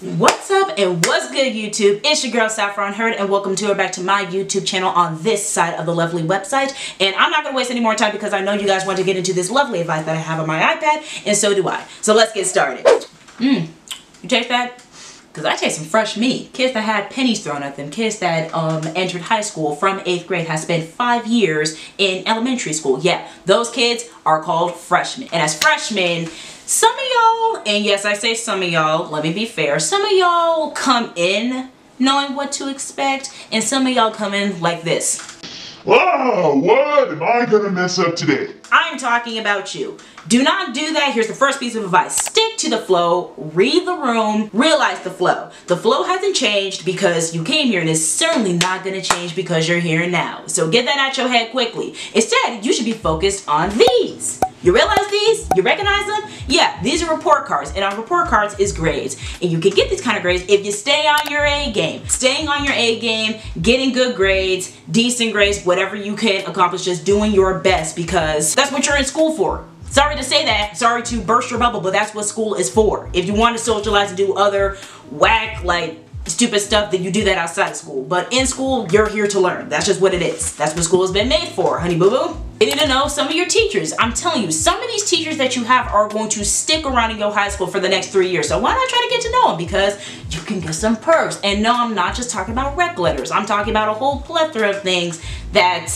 What's up and what's good YouTube? It's your girl Saffron Hurt and welcome to or back to my YouTube channel on this side of the lovely website. And I'm not going to waste any more time because I know you guys want to get into this lovely advice that I have on my iPad and so do I. So let's get started. Mmm, you taste that? Because I taste some fresh meat. Kids that had pennies thrown at them, kids that um, entered high school from 8th grade has spent five years in elementary school. Yeah, those kids are called freshmen. And as freshmen, some of y'all, and yes, I say some of y'all, let me be fair, some of y'all come in knowing what to expect, and some of y'all come in like this. Whoa, what am I gonna mess up today? I'm talking about you. Do not do that. Here's the first piece of advice. Stick to the flow, read the room, realize the flow. The flow hasn't changed because you came here and it's certainly not gonna change because you're here now. So get that out your head quickly. Instead, you should be focused on these. You realize these? You recognize them? Yeah, these are report cards, and on report cards is grades. And you can get these kind of grades if you stay on your A game. Staying on your A game, getting good grades, decent grades, whatever you can accomplish, just doing your best because that's what you're in school for. Sorry to say that, sorry to burst your bubble, but that's what school is for. If you want to socialize and do other whack, like, stupid stuff, that you do that outside of school. But in school, you're here to learn. That's just what it is. That's what school has been made for, honey boo boo. You need to know some of your teachers. I'm telling you, some of these teachers that you have are going to stick around in your high school for the next three years. So why not try to get to know them? Because you can get some perks. And no, I'm not just talking about rec letters. I'm talking about a whole plethora of things that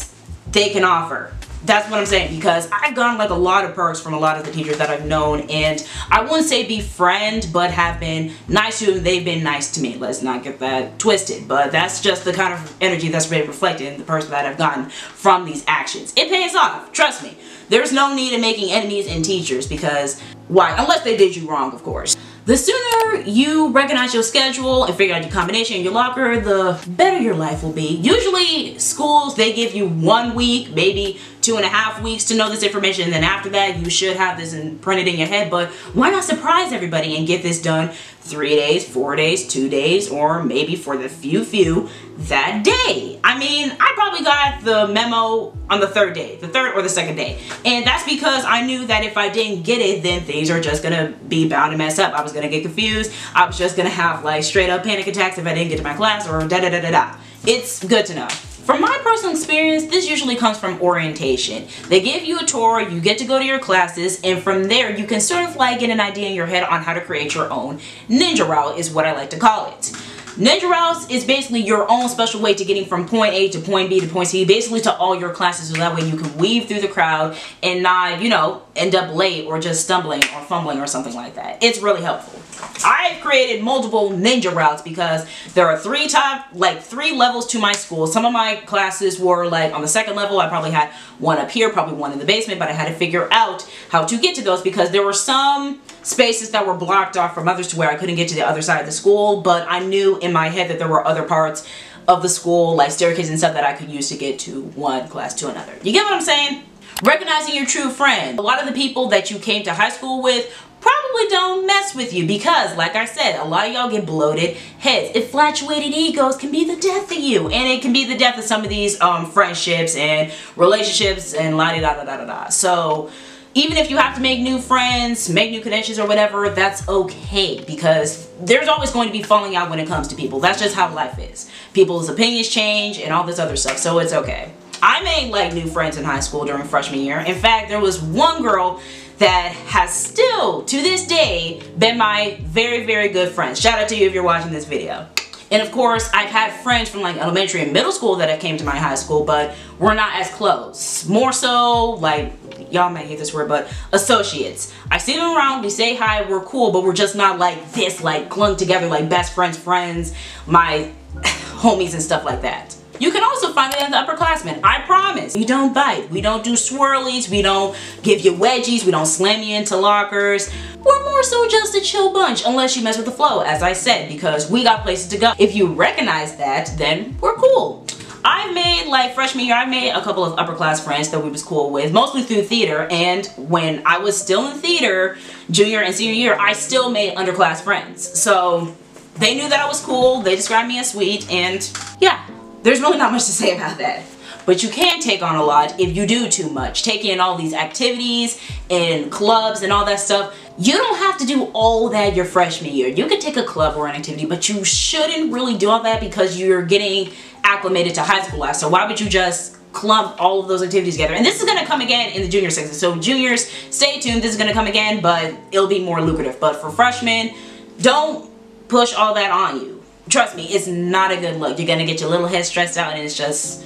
they can offer that's what I'm saying because I've gotten like a lot of perks from a lot of the teachers that I've known and I wouldn't say befriend but have been nice to them. They've been nice to me. Let's not get that twisted but that's just the kind of energy that's been reflected in the person that I've gotten from these actions. It pays off. Trust me. There's no need in making enemies in teachers because why? Unless they did you wrong of course. The sooner you recognize your schedule and figure out your combination in your locker, the better your life will be. Usually schools, they give you one week, maybe two and a half weeks to know this information. And then after that, you should have this in, printed in your head. But why not surprise everybody and get this done three days, four days, two days, or maybe for the few few that day. I mean, I probably got the memo on the third day, the third or the second day. And that's because I knew that if I didn't get it, then things are just gonna be bound to mess up. I was gonna get confused. I was just gonna have like straight up panic attacks if I didn't get to my class or da da da da da. It's good to know. From my personal experience, this usually comes from orientation. They give you a tour, you get to go to your classes, and from there you can sort of like get an idea in your head on how to create your own ninja route is what I like to call it. Ninja routes is basically your own special way to getting from point A to point B to point C, basically to all your classes so that way you can weave through the crowd and not, you know, end up late or just stumbling or fumbling or something like that. It's really helpful. I've created multiple ninja routes because there are three top, like three levels to my school. Some of my classes were like on the second level. I probably had one up here, probably one in the basement, but I had to figure out how to get to those because there were some spaces that were blocked off from others to where I couldn't get to the other side of the school, but I knew in my head that there were other parts of the school, like staircases and stuff that I could use to get to one class to another. You get what I'm saying? Recognizing your true friend. A lot of the people that you came to high school with probably don't mess with you because like I said a lot of y'all get bloated heads infatuated egos can be the death of you and it can be the death of some of these um, friendships and relationships and la da da da da da so even if you have to make new friends, make new connections or whatever, that's okay because there's always going to be falling out when it comes to people. That's just how life is. People's opinions change and all this other stuff, so it's okay. I made like new friends in high school during freshman year. In fact, there was one girl that has still, to this day, been my very, very good friend. Shout out to you if you're watching this video. And of course, I've had friends from like elementary and middle school that have came to my high school, but we're not as close. More so, like, y'all might hate this word, but associates. I see them around, we say hi, we're cool, but we're just not like this, like clung together, like best friends, friends, my homies and stuff like that. You can also find it in the upperclassmen. I promise. We don't bite. We don't do swirlies. We don't give you wedgies. We don't slam you into lockers. We're more so just a chill bunch unless you mess with the flow, as I said, because we got places to go. If you recognize that, then we're cool. I made, like freshman year, I made a couple of upper class friends that we was cool with, mostly through theater. And when I was still in theater, junior and senior year, I still made underclass friends. So they knew that I was cool. They described me as sweet. And yeah, there's really not much to say about that. but you can take on a lot if you do too much. Taking in all these activities and clubs and all that stuff, you don't have to do all that your freshman year. You could take a club or an activity, but you shouldn't really do all that because you're getting acclimated to high school life. So why would you just clump all of those activities together. And this is gonna come again in the junior section. So juniors, stay tuned, this is gonna come again, but it'll be more lucrative. But for freshmen, don't push all that on you. Trust me, it's not a good look. You're gonna get your little head stressed out and it's just,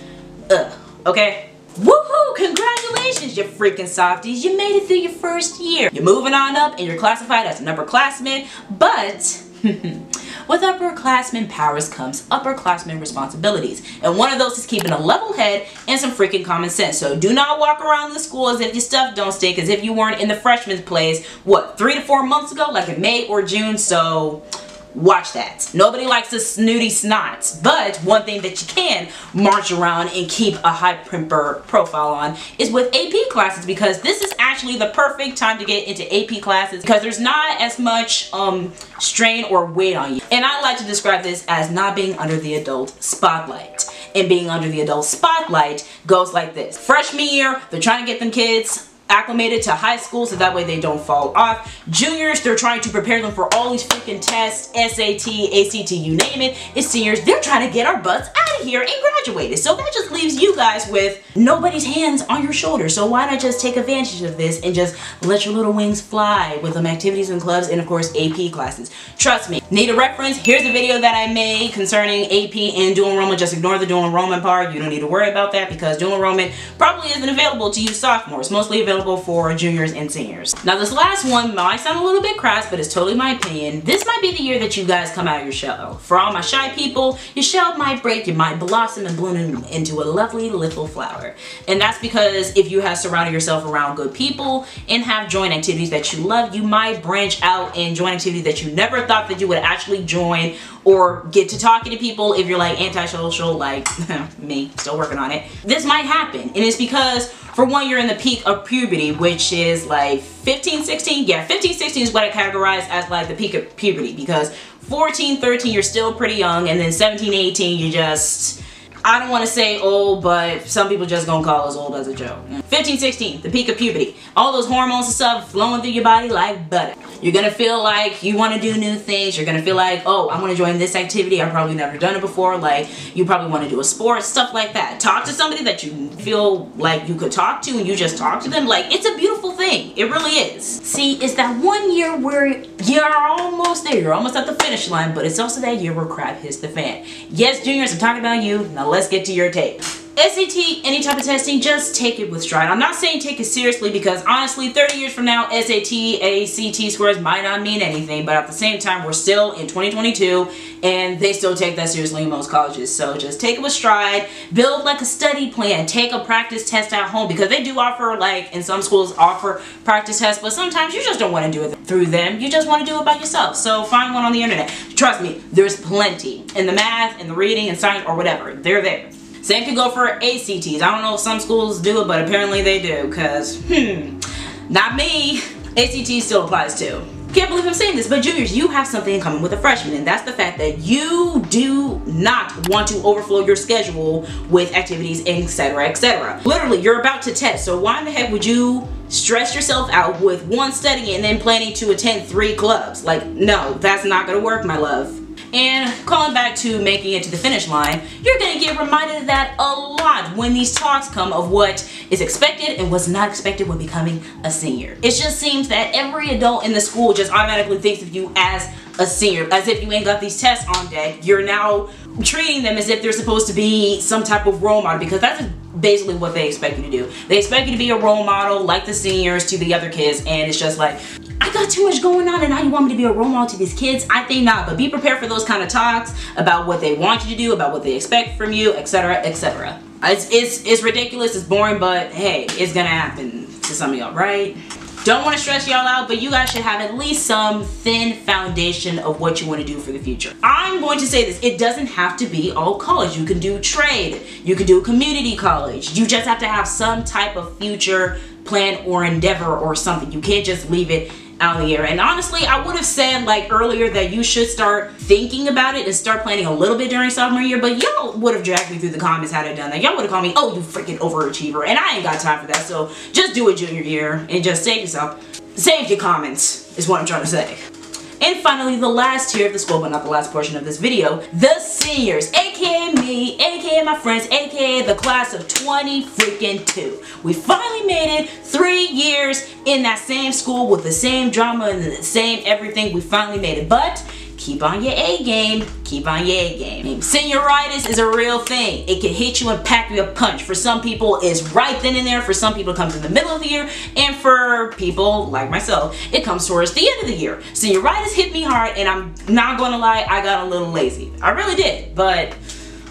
ugh, okay? Woohoo! Congratulations, you freaking softies. You made it through your first year. You're moving on up and you're classified as an upperclassman, but With upperclassmen powers comes upperclassmen responsibilities. And one of those is keeping a level head and some freaking common sense. So do not walk around the school as if your stuff don't stink, as if you weren't in the freshman's place, what, three to four months ago, like in May or June. So watch that. Nobody likes the snooty snots, but one thing that you can march around and keep a high profile on is with AP classes because this is actually the perfect time to get into AP classes because there's not as much um, strain or weight on you. And I like to describe this as not being under the adult spotlight. And being under the adult spotlight goes like this. Freshman year, they're trying to get them kids acclimated to high school so that way they don't fall off. Juniors, they're trying to prepare them for all these freaking tests, SAT, ACT, you name it. It's seniors, they're trying to get our butts out of here and graduated. So that just leaves you guys with nobody's hands on your shoulders. So why not just take advantage of this and just let your little wings fly with them activities and clubs and of course AP classes. Trust me. Need a reference? Here's a video that I made concerning AP and dual enrollment. Just ignore the dual enrollment part. You don't need to worry about that because dual enrollment probably isn't available to you sophomores. Mostly available available for juniors and seniors. Now this last one might sound a little bit crass, but it's totally my opinion. This might be the year that you guys come out of your shell. For all my shy people, your shell might break, you might blossom and bloom into a lovely little flower. And that's because if you have surrounded yourself around good people and have joined activities that you love, you might branch out and join activities that you never thought that you would actually join or get to talking to people if you're like antisocial like me, still working on it. This might happen and it's because for one, you're in the peak of puberty, which is like 15, 16. Yeah, 15, 16 is what I categorize as like the peak of puberty because 14, 13, you're still pretty young. And then 17, 18, you just I don't want to say old, but some people just gonna call us old as a joke. 15, 16, the peak of puberty. All those hormones and stuff flowing through your body like butter. You're gonna feel like you want to do new things. You're gonna feel like, oh, I want to join this activity. I've probably never done it before. Like, you probably want to do a sport, stuff like that. Talk to somebody that you feel like you could talk to and you just talk to them. Like, it's a beautiful thing. It really is. See, it's that one year where you're almost there. You're almost at the finish line, but it's also that year where crap hits the fan. Yes, juniors, I'm talking about you. Now let's get to your tape. SAT, any type of testing, just take it with stride. I'm not saying take it seriously because honestly, 30 years from now, SAT, ACT scores might not mean anything, but at the same time, we're still in 2022 and they still take that seriously in most colleges. So just take it with stride, build like a study plan, take a practice test at home because they do offer like in some schools offer practice tests, but sometimes you just don't want to do it through them. You just want to do it by yourself. So find one on the internet. Trust me, there's plenty in the math, in the reading, and science, or whatever. They're there. Same can go for ACTs. I don't know if some schools do it, but apparently they do, because, hmm, not me. ACT still applies too. Can't believe I'm saying this, but juniors, you have something in common with a freshman, and that's the fact that you do not want to overflow your schedule with activities, etc., etc. Literally, you're about to test, so why in the heck would you stress yourself out with one study and then planning to attend three clubs? Like, no, that's not gonna work, my love. And calling back to making it to the finish line, you're gonna get reminded of that a lot when these talks come of what is expected and what's not expected when becoming a senior. It just seems that every adult in the school just automatically thinks of you as a senior, as if you ain't got these tests on deck. You're now treating them as if they're supposed to be some type of role model because that's basically what they expect you to do. They expect you to be a role model like the seniors to the other kids and it's just like, I got too much going on and now you want me to be a role model to these kids? I think not, but be prepared for those kind of talks about what they want you to do, about what they expect from you, etc., etc. It's, it's, it's ridiculous, it's boring, but hey, it's gonna happen to some of y'all, right? Don't want to stress y'all out, but you guys should have at least some thin foundation of what you want to do for the future. I'm going to say this, it doesn't have to be all college. You can do trade, you can do community college. You just have to have some type of future plan or endeavor or something. You can't just leave it out year. And honestly, I would have said like earlier that you should start thinking about it and start planning a little bit during sophomore year, but y'all would have dragged me through the comments had I done that. Y'all would have called me, oh, you freaking overachiever. And I ain't got time for that. So just do it junior year and just save yourself. Save your comments is what I'm trying to say. And finally, the last tier of the school, but not the last portion of this video, the seniors, aka me, aka my friends, aka the class of 20 freaking 2. We finally made it three years in that same school with the same drama and the same everything. We finally made it, but keep on your A game, keep on your A game. Senioritis is a real thing. It can hit you and pack you a punch. For some people, it's right then and there. For some people, it comes in the middle of the year. And for people like myself, it comes towards the end of the year. Senioritis hit me hard, and I'm not gonna lie, I got a little lazy. I really did, but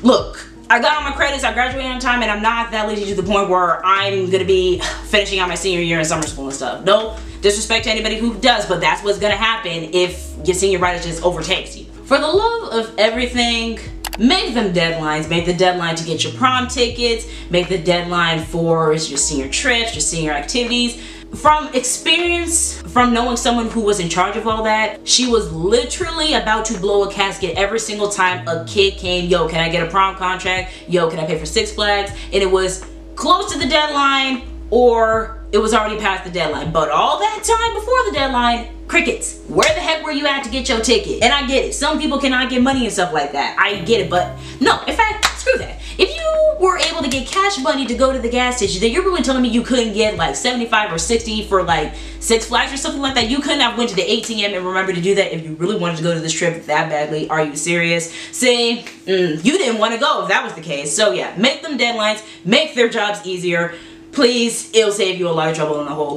look, I got all my credits, I graduated on time, and I'm not that lazy to the point where I'm gonna be finishing out my senior year in summer school and stuff. No disrespect to anybody who does, but that's what's gonna happen if your senioritis just overtakes you. For the love of everything, make them deadlines. Make the deadline to get your prom tickets, make the deadline for your senior trips, your senior activities. From experience, from knowing someone who was in charge of all that, she was literally about to blow a casket every single time a kid came, yo, can I get a prom contract? Yo, can I pay for Six Flags? And it was close to the deadline or it was already past the deadline. But all that time before the deadline, crickets. Where the heck were you at to get your ticket? And I get it. Some people cannot get money and stuff like that. I get it. But no, in fact, screw that. If you were able to get cash money to go to the gas station, then you're really telling me you couldn't get like 75 or 60 for like Six Flags or something like that. You couldn't have went to the ATM and remember to do that if you really wanted to go to this trip that badly. Are you serious? See, mm, you didn't want to go if that was the case. So yeah, make them deadlines, make their jobs easier. Please, it'll save you a lot of trouble and a whole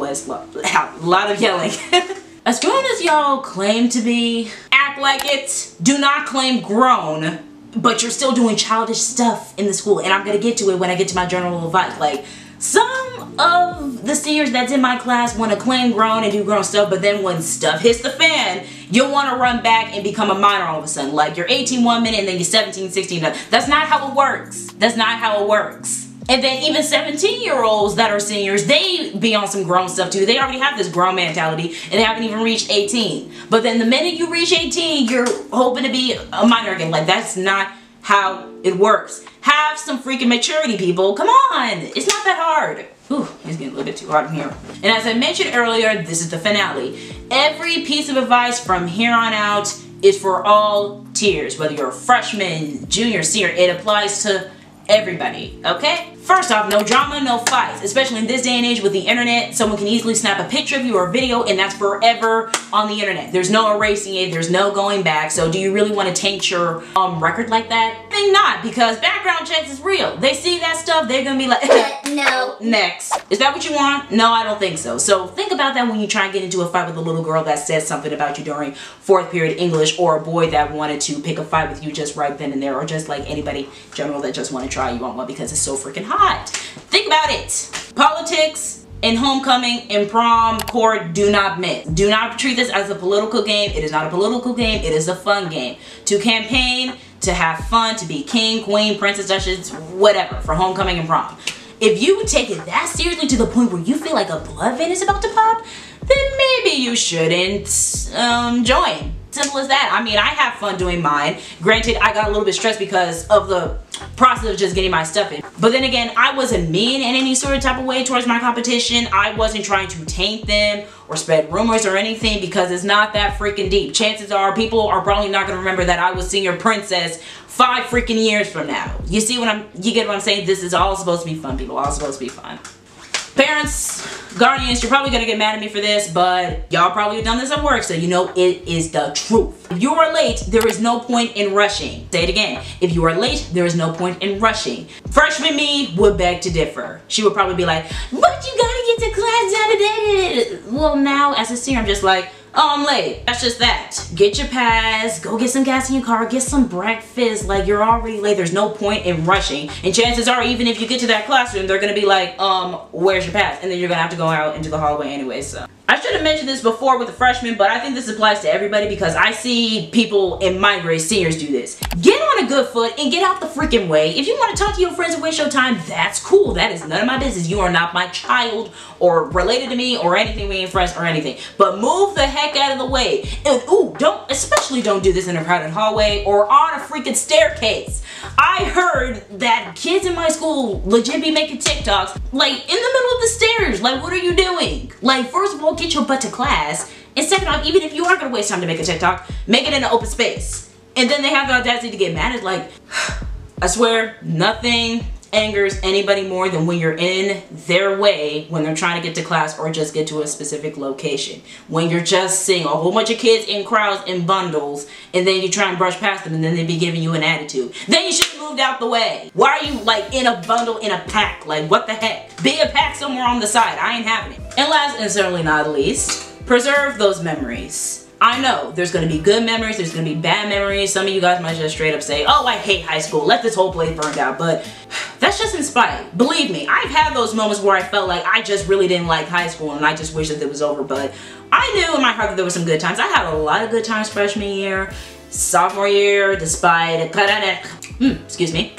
a lot of yelling. as grown as y'all claim to be, act like it. Do not claim grown but you're still doing childish stuff in the school and I'm gonna get to it when I get to my general advice. Like some of the seniors that's in my class want to claim grown and do grown stuff but then when stuff hits the fan you'll want to run back and become a minor all of a sudden. Like you're 18 one minute and then you're 17 16 that's not how it works. That's not how it works and then even 17 year olds that are seniors, they be on some grown stuff too. They already have this grown mentality and they haven't even reached 18. But then the minute you reach 18, you're hoping to be a minor again. Like that's not how it works. Have some freaking maturity, people. Come on. It's not that hard. Ooh, it's getting a little bit too hot in here. And as I mentioned earlier, this is the finale. Every piece of advice from here on out is for all tiers, whether you're a freshman, junior, senior, it applies to everybody, okay? First off, no drama, no fights, especially in this day and age with the internet. Someone can easily snap a picture of you or a video and that's forever on the internet. There's no erasing it, there's no going back. So do you really want to taint your um, record like that? I think not because background checks is real. They see that stuff, they're gonna be like, uh, no. Next. Is that what you want? No, I don't think so. So think about that when you try and get into a fight with a little girl that says something about you during fourth period English or a boy that wanted to pick a fight with you just right then and there or just like anybody general that just want to try you on one because it's so freaking hot hot. Think about it. Politics and homecoming and prom court do not mix. Do not treat this as a political game. It is not a political game. It is a fun game. To campaign, to have fun, to be king, queen, princess, duchess, whatever for homecoming and prom. If you take it that seriously to the point where you feel like a blood vein is about to pop, then maybe you shouldn't um, join. Simple as that. I mean, I have fun doing mine. Granted, I got a little bit stressed because of the process of just getting my stuff in. But then again, I wasn't mean in any sort of type of way towards my competition. I wasn't trying to taint them or spread rumors or anything because it's not that freaking deep. Chances are people are probably not going to remember that I was senior princess five freaking years from now. You see what I'm, you get what I'm saying? This is all supposed to be fun, people. All supposed to be fun. Parents, guardians, you're probably gonna get mad at me for this, but y'all probably have done this at work, so you know it is the truth. If you are late, there is no point in rushing. Say it again. If you are late, there is no point in rushing. Freshman me would beg to differ. She would probably be like, but you gotta get to class, Well, now as a senior, I'm just like, Oh, I'm late. That's just that. Get your pass, go get some gas in your car, get some breakfast. Like, you're already late. There's no point in rushing. And chances are, even if you get to that classroom, they're gonna be like, um, where's your pass? And then you're gonna have to go out into the hallway anyway, so. I should have mentioned this before with the freshmen, but I think this applies to everybody because I see people in my grade, seniors, do this. Get on a good foot and get out the freaking way. If you want to talk to your friends and waste your time, that's cool. That is none of my business. You are not my child or related to me or anything, we ain't friends or anything. But move the heck out of the way. And ooh, don't, especially don't do this in a crowded hallway or on a freaking staircase. I heard that kids in my school legit be making TikToks like in the middle of the stairs. Like, what are you doing? Like, first of all, get your butt to class. And second off, even if you are gonna waste time to make a TikTok, make it in an open space. And then they have the audacity to get mad. It's like, I swear, nothing angers anybody more than when you're in their way when they're trying to get to class or just get to a specific location. When you're just seeing a whole bunch of kids in crowds in bundles and then you try and brush past them and then they be giving you an attitude. Then you should have moved out the way. Why are you like in a bundle in a pack? Like what the heck? Be a pack somewhere on the side. I ain't having it. And last and certainly not least, preserve those memories. I know there's gonna be good memories, there's gonna be bad memories. Some of you guys might just straight up say, oh, I hate high school, let this whole place burn down. But that's just in spite. Believe me, I've had those moments where I felt like I just really didn't like high school and I just wish that it was over. But I knew in my heart that there were some good times. I had a lot of good times freshman year, sophomore year, despite, hmm, excuse me,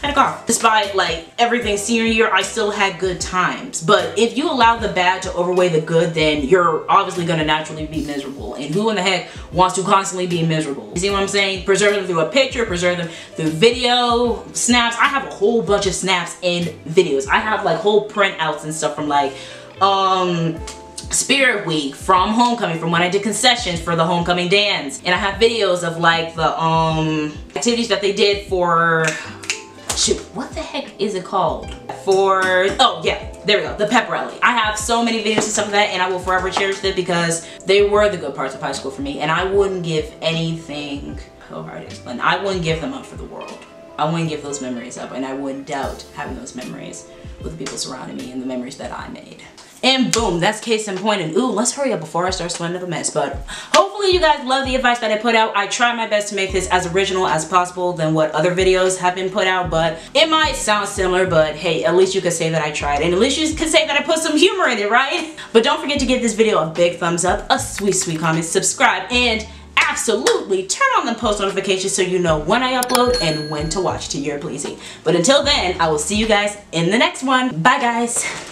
had a car. Despite like everything senior year, I still had good times. But if you allow the bad to overweigh the good, then you're obviously gonna naturally be miserable. And who in the heck wants to constantly be miserable? You see what I'm saying? Preserve them through a picture, preserve them through video, snaps. I have a whole bunch of snaps and videos. I have like whole printouts and stuff from like, um, Spirit Week from Homecoming, from when I did concessions for the Homecoming dance. And I have videos of like the um activities that they did for shoot, what the heck is it called? For, oh yeah, there we go, the pep rally. I have so many videos and stuff like that and I will forever cherish them because they were the good parts of high school for me and I wouldn't give anything, oh hard to explain, I wouldn't give them up for the world. I wouldn't give those memories up and I wouldn't doubt having those memories with the people surrounding me and the memories that I made. And boom, that's case in point. And ooh, let's hurry up before I start sweating to the mess. But hopefully you guys love the advice that I put out. I try my best to make this as original as possible than what other videos have been put out. But it might sound similar, but hey, at least you could say that I tried. And at least you could say that I put some humor in it, right? But don't forget to give this video a big thumbs up, a sweet, sweet comment, subscribe, and absolutely turn on the post notifications so you know when I upload and when to watch to your pleasing. But until then, I will see you guys in the next one. Bye guys.